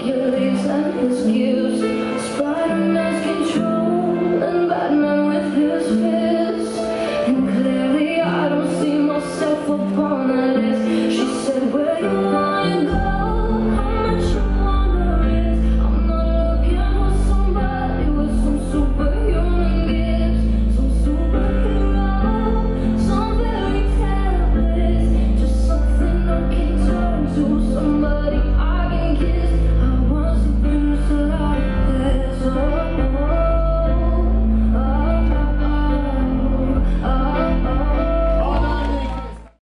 your lips and his